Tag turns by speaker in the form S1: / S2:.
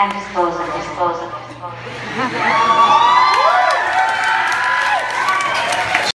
S1: and dispose of